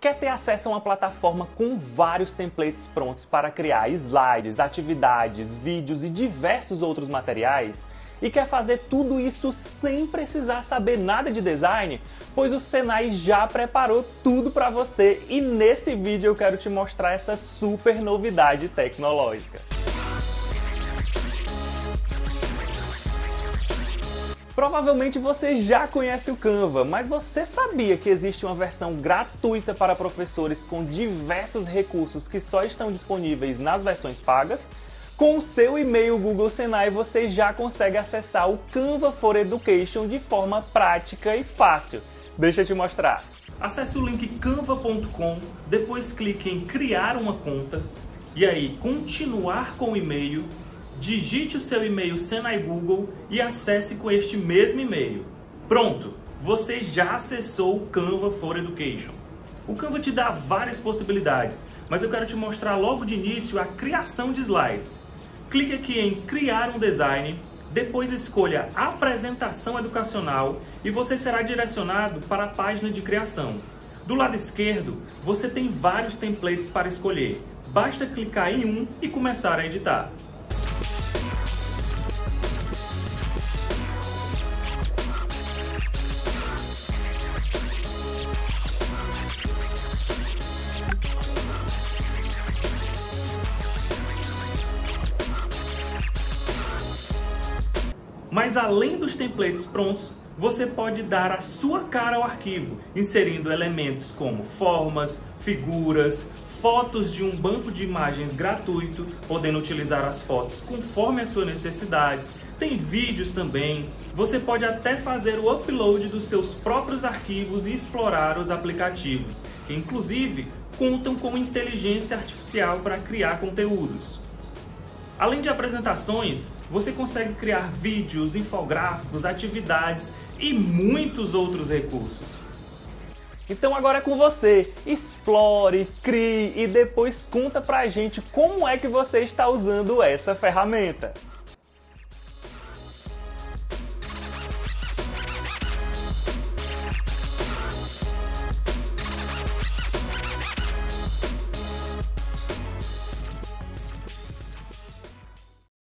Quer ter acesso a uma plataforma com vários templates prontos para criar slides, atividades, vídeos e diversos outros materiais? E quer fazer tudo isso sem precisar saber nada de design? Pois o Senai já preparou tudo para você e nesse vídeo eu quero te mostrar essa super novidade tecnológica. Provavelmente você já conhece o Canva, mas você sabia que existe uma versão gratuita para professores com diversos recursos que só estão disponíveis nas versões pagas? Com o seu e-mail Google Senai você já consegue acessar o Canva for Education de forma prática e fácil. Deixa eu te mostrar. Acesse o link canva.com, depois clique em criar uma conta e aí continuar com o e-mail digite o seu e-mail Senai Google e acesse com este mesmo e-mail. Pronto, você já acessou o Canva for Education. O Canva te dá várias possibilidades, mas eu quero te mostrar logo de início a criação de slides. Clique aqui em criar um design, depois escolha apresentação educacional e você será direcionado para a página de criação. Do lado esquerdo, você tem vários templates para escolher. Basta clicar em um e começar a editar. Mas além dos templates prontos, você pode dar a sua cara ao arquivo, inserindo elementos como formas, figuras, fotos de um banco de imagens gratuito, podendo utilizar as fotos conforme as suas necessidades. Tem vídeos também. Você pode até fazer o upload dos seus próprios arquivos e explorar os aplicativos, que inclusive contam com inteligência artificial para criar conteúdos. Além de apresentações, você consegue criar vídeos, infográficos, atividades e muitos outros recursos. Então agora é com você. Explore, crie e depois conta pra gente como é que você está usando essa ferramenta.